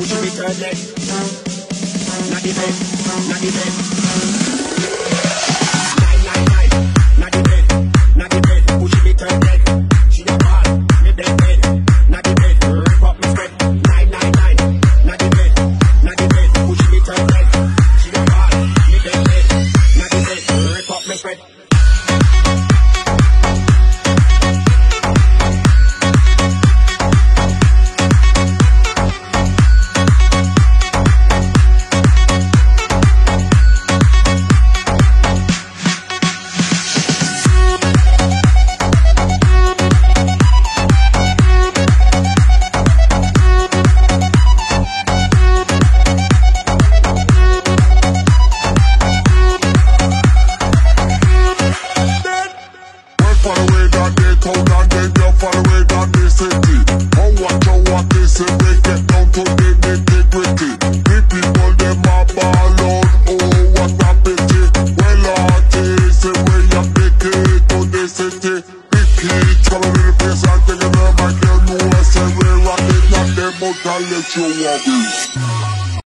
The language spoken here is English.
Would you be turned next? Not the best, not the best. spread. mortales yo